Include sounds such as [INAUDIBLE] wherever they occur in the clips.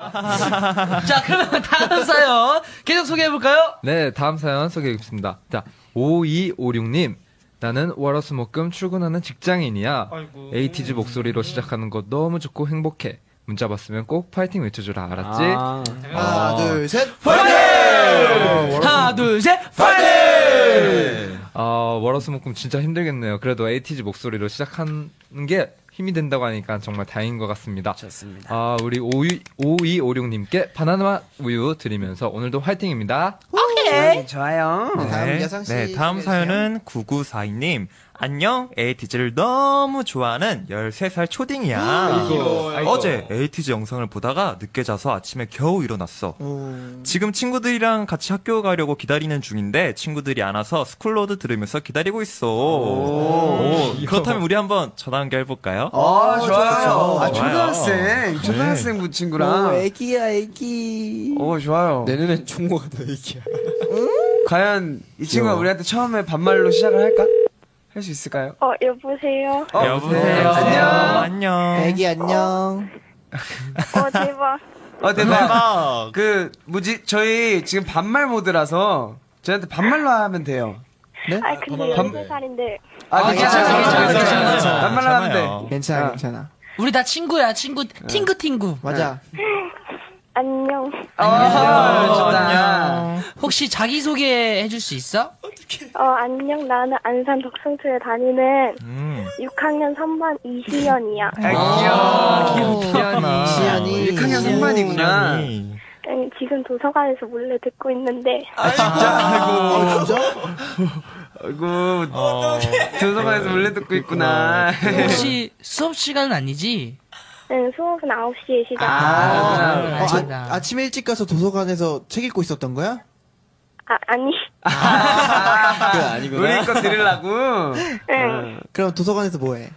[LAUGHS] 자, 그러면 다음 사연 계속 소개해볼까요? 네, 다음 사연 소개하겠습니다. 자, 5256님. 나는 월화수목금 출근하는 직장인이야. 아이고. 에이티즈 목소리로 시작하는 거 너무 좋고 행복해. 문자 봤으면 꼭 파이팅 외쳐주라, 알았지? 아. 하나, 둘, 셋. 하나, 둘, 셋, 파이팅! 어, 월화수목금 진짜 힘들겠네요. 그래도 에이티즈 목소리로 시작하는 게 힘이 된다고 하니까 정말 다행인 것 같습니다. 좋습니다. 아, 우리 5256님께 바나나 우유 드리면서 오늘도 화이팅입니다. 네, 좋아요. 다음 여상 씨. 네, 다음. 사연은 9942님. 안녕, 에이티즈를 너무 좋아하는 13살 초딩이야. 어제 에이티즈 영상을 보다가 늦게 자서 아침에 겨우 일어났어. 오. 지금 친구들이랑 같이 학교 가려고 기다리는 중인데 친구들이 안 와서 스쿨로드 들으면서 기다리고 있어. 오, 그렇다면 우리 한번 전화 연결해볼까요? 어, 좋아요. 아, 좋아요. 초등학생. 초등학생 부 오, 친구랑. 애기야, 애기. 오, 좋아요. 내 눈엔 종모가 더 애기야. 과연 이 친구가 우리한테 처음에 반말로 시작을 할까? 할 수 있을까요? 어, 여보세요? 어, 여보세요. 안녕. 안녕. 애기 안녕. 어, 대박. 어, 대박. 그, 뭐지, 저희 지금 반말 모드라서 저희한테 반말로 하면 돼요. 네? 아, 근데 밤- 13살인데. 아, 괜찮아, 괜찮아, 괜찮아. 반말로 하면 돼. 괜찮아, 아. 괜찮아. 우리 다 친구야, 친구. 팅구, 팅구. 맞아. 안녕. 아, 좋다. 혹시 자기소개 해줄 수 있어? 어, 안녕. 나는 안산 덕성초에 다니는 음. 6학년 3반 이시연이야. 아, 귀여워. 귀엽다. 시연이. 6학년 3반이구나. 시연이. 응, 지금 도서관에서 몰래 듣고 있는데. 아, 진짜? 아, 진짜? 아이고, 어. 도서관에서 몰래 듣고 있구나. 혹시 수업 시간은 아니지? 응, 수업은 9시에 시작. 아, 아, 어, 알겠다. 아, 아침에 일찍 가서 도서관에서 책 읽고 있었던 거야? 아, 아니. 그건 아니구나. 우리 거 들으려고. 응. 그럼 도서관에서 뭐 해?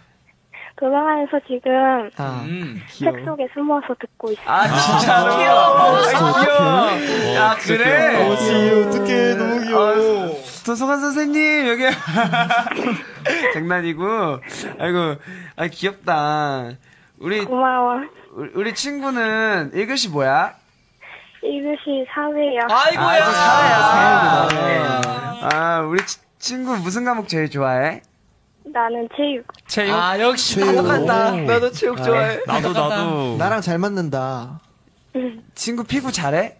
도서관에서 지금 아, 음, 책 속에 숨어서 듣고 있어. 아, 진짜로? 귀여워. 아, 귀여워. 야, 그래? 어떡해, 너무 귀여워. 도서관 선생님, 여기. [LAUGHS] 장난이고. 아이고, 아, 귀엽다. 우리, 고마워. 우리, 우리 친구는 1교시 뭐야? 1교시 사회야. 아이고야. 아, 사회야. 아, 우리 치- 친구 무슨 과목 제일 좋아해? 나는 체육. 체육. 아, 역시 체육. 똑같다. 나도 체육 좋아해. 나도 나도. 나랑 잘 맞는다. 친구 피구 잘해?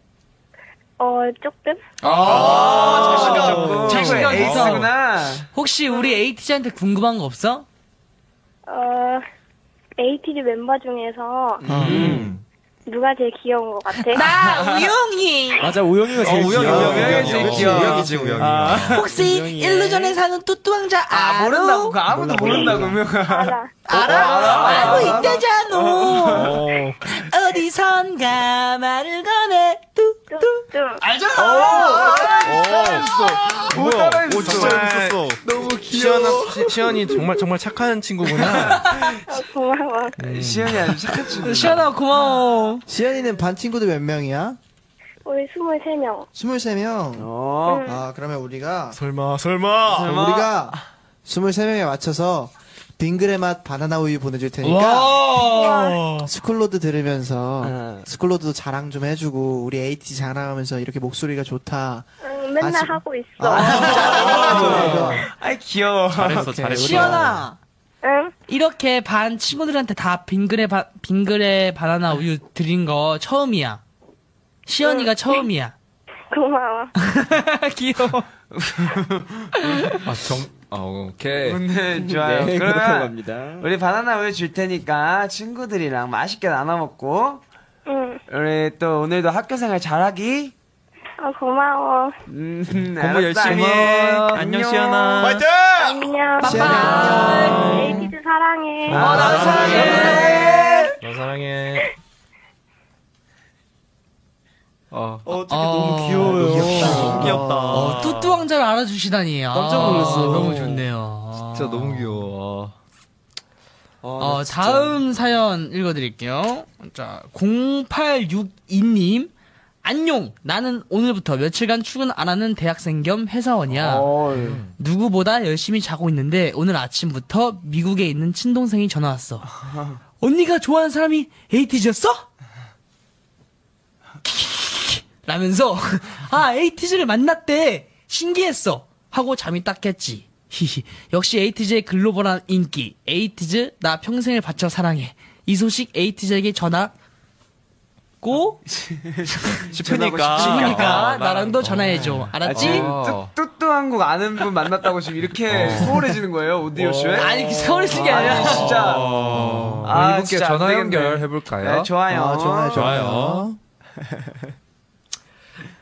어, 조금? 아, 자신감 좋다. 에이스구나. 혹시 우리 에이티즈한테 궁금한 거 없어? 어, 에이티즈 멤버 중에서 음. 누가 제일 귀여운 것 같아? 나 우영이. 맞아, 우영이가 어, 우영이, 우영이, 우영이. 제일 귀여워. 우영이지, 우영이. 혹시 일루전에 사는 뚜뚜 왕자 알아? 아, 모른다고. 그거 아무도 모른다고, 명아. 알아. 알아? 알고 있대잖아. 어. 어디선가 말을 꺼내 뚜뚜. 뚜뚜. 못 따라했어. 정말 너무 귀여워. 시연이 정말 정말 착한 친구구나. 어, [LAUGHS] 고마워. 시연이 아주 착한 친구. 시연아 고마워. 시연이는 반 친구들 몇 명이야? 우리 23명. 23명. 어. 아, 그러면 우리가, 설마 설마. 설마? 우리가 23명에 맞춰서 빙그레 맛 바나나 우유 보내줄 테니까 와. 스쿨로드 들으면서 어. 스쿨로드도 자랑 좀 해주고 우리 에이티즈 자랑하면서 이렇게 목소리가 좋다. 응, 맨날 아직- 하고 있어. 아이, 귀여워. 잘했어, 잘했어. 시연아. 응? 이렇게 반 친구들한테 다 빙그레 바, 빙그레 바나나 우유 드린 거 처음이야. 시연이가 처음이야. [LAUGHS] 고마워. [LAUGHS] 귀여워. 아, 정, 어, 오케이. 네, 좋아요. 네, 그러면 그렇다고 합니다. 우리 바나나 우유 줄 테니까 친구들이랑 맛있게 나눠 먹고 응. 우리 또 오늘도 학교 생활 잘하기. 어, 고마워. 음, 공부 열심히 안녕. 해. 안녕, 시연아. 파이팅! 안녕. 에이티즈 사랑해. 아, 나도 사랑해. 너 사랑해. 어, 어떻게 어, 너무 귀여워요. 너무 귀엽다. 어, 뚜뚜 왕자를 알아주시다니. 깜짝 놀랐어. 아, 너무 좋네요. 진짜 너무 귀여워. 어, 다음 사연 읽어드릴게요. 자, 0862님. 안녕. 나는 오늘부터 며칠간 출근 안 하는 대학생 겸 회사원이야. 어, 누구보다 열심히 자고 있는데 오늘 아침부터 미국에 있는 친동생이 전화 왔어. [LAUGHS] 언니가 좋아하는 사람이 에이티즈였어? 라면서 [LAUGHS] 아 에이티즈를 만났대 신기했어 하고 잠이 딱 깼지. 히히 역시 에이티즈의 글로벌한 인기 에이티즈 나 평생을 바쳐 사랑해 이 소식 에이티즈에게 전화 고 [LAUGHS] 싶으니까. 싶으니까 나랑 도 전화해줘 알았지? 어. 뚜뚜한국 아는 분 만났다고 지금 이렇게 소홀해지는 거예요 오디오 쇼에? 아니 서울시 게 아니라 아니, 진짜. 그럼 아, 이분께 진짜 안 전화 되겠네. 연결 해볼까요? 네, 좋아요. 아, 좋아요, 좋아요.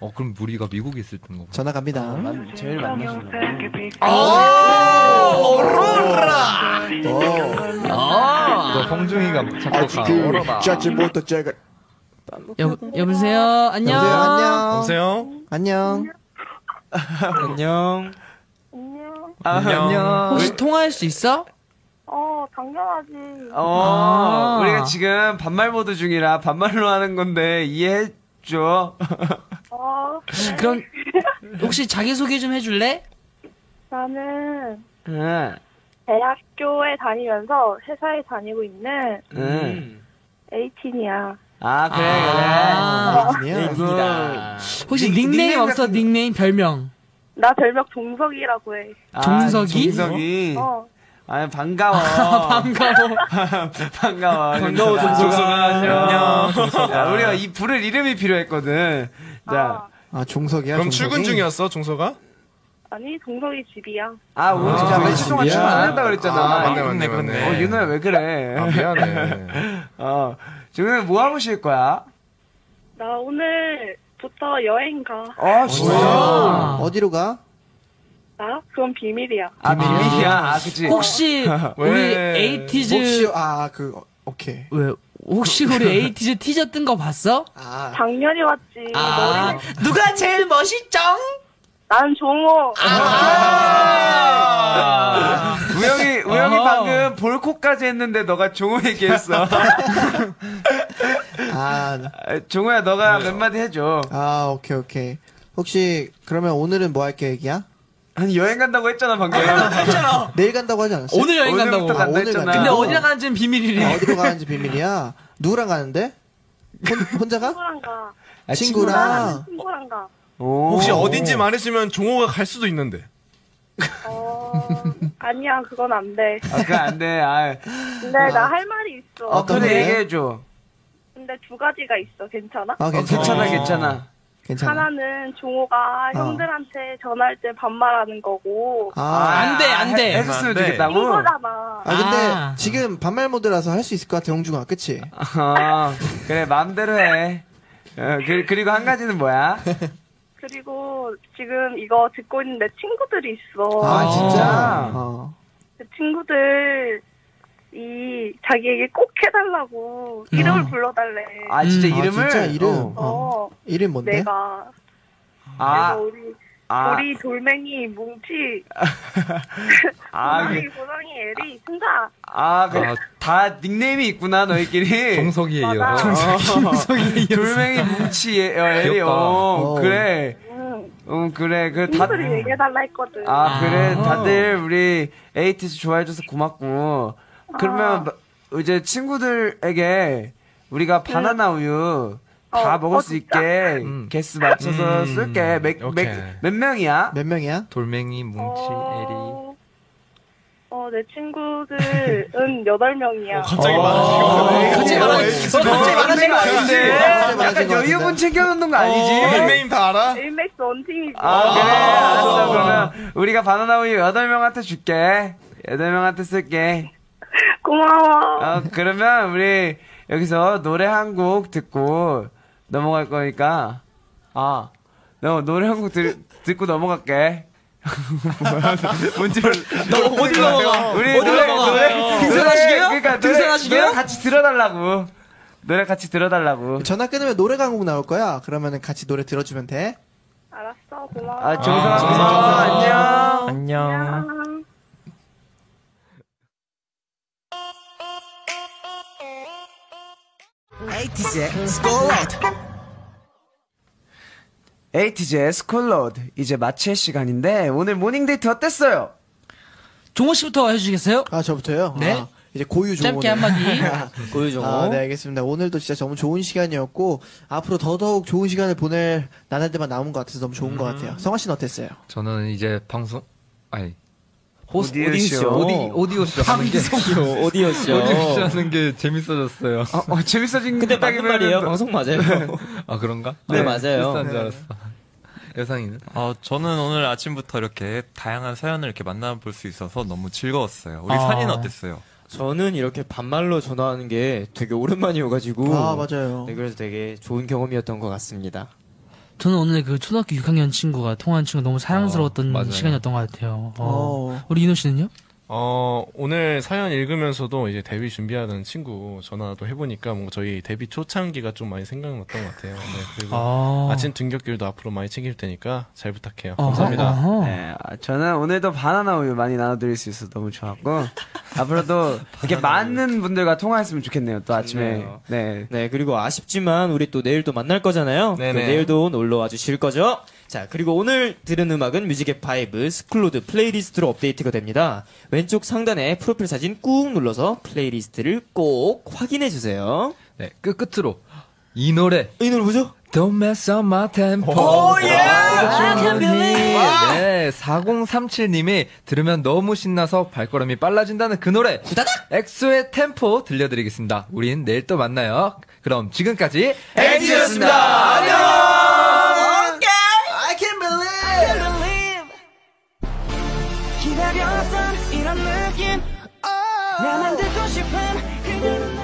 어, 그럼 우리가 미국에 있을 땐 거고. 전화 갑니다. 제일 만나시는 또 성중이가 작곡가 얼어봐. 짜지부터 제가 여, 여보세요 안녕 여보세요, 안녕. 보세요. [LAUGHS] 안녕. 안녕. 안녕. 안녕. 혹시 통화할 수 있어? 어, 당연하지. 어, 아. 우리가 지금 반말 모드 중이라 반말로 하는 건데 이해해줘. [LAUGHS] 어, 그럼 혹시 자기소개 좀 해줄래? 나는 응. 대학교에 다니면서 회사에 다니고 있는 응. 에이틴이야. 아, 그래, 아. 그래. 아니야. 혹시 닉- 닉네임, 닉네임 없어? 같은- 닉네임 별명 나 별명 종석이라고 해. 아, 종석이? 종석이? 어, 아, 반가워. [LAUGHS] 반가워 반가워. 반가워, 종석아. 종석아. 안녕. 야, 우리가 이 부를 이름이 필요했거든. 자. 아, 아, 종석이야. 그럼 종석이? 출근 중이었어, 종서가? 아니, 종석이 집이야. 아, 우리 진짜 아, 며칠 동안. 출근 안 한다 그랬잖아. 아, 맞네, 맞네, 맞네. 어, 윤호야, 왜 그래? 아, 미안해. [LAUGHS] 어. 지금 뭐 하고 쉴 거야? 나 오늘부터 여행 가. 어, 진짜? 아. 어디로 가? 나? 그건 비밀이야. 아, 비밀이야. 아, 그치. 혹시 [LAUGHS] 우리 왜? 에이티즈 혹시 아, 그 어, 오케이. 왜 혹시 우리 에이티즈 티저 뜬 거 봤어? 아, 작년에 왔지. 아 누가 제일 멋있죠? 난 종호. 아. 우영이, [LAUGHS] 우영이 어. 방금 볼코까지 했는데 너가 종호 얘기했어. [LAUGHS] 아, 아, 종호야, 너가 몇 마디 해줘. 아, 오케이, 오케이. 혹시 그러면 오늘은 뭐 할 계획이야? 아니, 여행 간다고 했잖아, 방금. [LAUGHS] 내일 간다고 하지 않았어? 오늘 여행 간다고 간다 오늘 했잖아. 간다. 근데 어. 어디랑 가는지는 비밀이래 어디로 가는지 비밀이야. 누구랑 가는데? 혼, 혼자 가? 친구랑 가. 아, 친구랑. 친구랑 가. 오. 혹시 어딘지 말해주면 종호가 갈 수도 있는데. 어, 아니야, 그건 안 돼. 아, 그거 안 돼. 아, 근데 나 할 말이 있어. 어, 그래? 얘기해줘. 근데 두 가지가 있어. 괜찮아? 아, 어, 괜찮아. 괜찮아, 괜찮아. 괜찮아. 하나는 종호가 어. 형들한테 전화할 때 반말하는 거고. 아, 안 돼, 안 돼. 해- 해줬으면 안 돼. 좋겠다고? 친구잖아. 아, 근데 아. 지금 반말 모드라서 할 수 있을 것 같아, 홍중아. 그치? 어, 그래, 마음대로 해. 어, 그, 그리고 한 가지는 뭐야? 그리고 지금 이거 듣고 있는 내 친구들이 있어. 아, 아. 진짜? 어. 그 친구들 이 자기에게 꼭 해달라고 이름을 불러달래. 아, 진짜 음. 아, 이름을? 진짜 이름? 어. 어, 이름 뭔데? 내가 아, 그래서 우리 아, 우리 돌멩이 뭉치 [LAUGHS] 아, 고양이 그- 고양이 에리 순자 아, 그, 아. 다 닉네임이 있구나, 너희끼리. [LAUGHS] 정석이에 맞아. 이어서. 어, [LAUGHS] 돌멩이 뭉치, 에리. 어, 어. 그래. 응. 응, 그래. 그, 다, 친구들이 얘기해달라 했거든. 아, 그래. 아. 다들 우리 에이티즈 좋아해줘서 고맙고. 그러면 마- 이제 친구들에게 우리가 바나나 우유 다 어, 먹을 어, 수? 있게 음. 개수 맞춰서 음, 쓸게. 몇. 몇, 몇 명이야? 몇 명이야? 돌멩이, 뭉치, 에리. 어, 어, 내 친구들은 [LAUGHS] 여덟 명이야. 갑자기 어, 많아지고. 갑자기 많아지- 어, 갑자기 많아진 거 아닌데. 거 약간? 여유분 챙겨놓는 거 아니지? 닉네임 다 알아? 일맥스 원팀이지. 아, 그래. 알았어. 그러면 우리가 바나나 우유 8명한테 줄게. 8명한테 쓸게. 고마워. 어, 그러면 우리 여기서 노래 한 곡 듣고 넘어갈 거니까. 아, 너 노래 한 곡 듣고 넘어갈게. [LAUGHS] 뭔지 몰라. 너 어디 넘어가 우리 어디 넘어가 노래, 등산하시게요? 그러니까 노래, 등산하시게요? 같이 들어달라고. 노래 같이 들어달라고. 전화 끊으면 노래가 한 곡 나올 거야. 그러면은 같이 노래 들어주면 돼. 알았어, 고마워. 아, 정성아, 아, 정성아, 안녕. 안녕. 안녕. 에이티즈의 스쿨로드 이제 마칠 시간인데 오늘 모닝데이트 어땠어요? 종호 씨부터 해주시겠어요? 아 저부터요. 네. 아, 이제 고유 종호. 짧게 한마디. 고유 종호. [LAUGHS] 아, 네, 알겠습니다. 오늘도 진짜 너무 좋은 시간이었고, 앞으로 더더욱 좋은 시간을 보낼 나날들만 남은 것 같아서 너무 좋은 것 같아요. 성화 씨는 어땠어요? 저는 이제 방송 아니 오디오쇼. 오디 오디오쇼 하는 게 [LAUGHS] 오디오쇼. 오디오쇼 하는 게 재밌어졌어요. 어, 어, 재밌어진 근데 맞는 말이에요. 또- 방송 맞아요. 아 그런가? 네, 맞아요. 실수한 줄 알았어. 여상이는? 어, 저는 오늘 아침부터 이렇게 다양한 사연을 이렇게 만나볼 수 있어서 너무 즐거웠어요. 우리 아. 산이는 어땠어요? 저는 이렇게 반말로 전화하는 게 되게 오랜만이어가지고. 아, 맞아요. 네, 그래서 되게 좋은 경험이었던 것 같습니다. 저는 오늘 그 초등학교 6학년 친구가 통화한 친구 너무 사랑스러웠던 어. 시간이었던 것 같아요. 어. 어. 우리 이노 씨는요? 어, 오늘 사연 읽으면서도 이제 데뷔 준비하는 친구 전화도 해보니까 뭔가 저희 데뷔 초창기가 좀 많이 생각났던 것 같아요. 네, 그리고 아. 아침 등굣길도 앞으로 많이 챙길 테니까 잘 부탁해요. 감사합니다. 어허. 네, 아, 저는 오늘도 바나나 우유 많이 나눠드릴 수 있어서 너무 좋았고 [LAUGHS] 앞으로도 이렇게 많은 분들과 통화했으면 좋겠네요. 또 아침에 좋네요. 네. 네, 그리고 아쉽지만 우리 또 내일 또 만날 거잖아요. 네네. 또 내일도 놀러 와 주실 거죠? 자, 그리고 오늘 들은 음악은 뮤직앱 5 스쿨로드 플레이리스트로 업데이트가 됩니다. 왼쪽 상단에 프로필 사진 꾹 눌러서 플레이리스트를 꼭 확인해 주세요. 네, 끝 끝으로 이 노래 이 노래 뭐죠? Don't mess up my tempo. 오, 예! 네, 4037님이 들으면 너무 신나서 발걸음이 빨라진다는 그 노래. 엑소의 템포 들려드리겠습니다. 우린 내일 또 만나요. 그럼 지금까지 에이지였습니다. I 기다렸던 이런 느낌. 나만 듣고 싶은 그대는 나